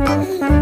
嗯嗯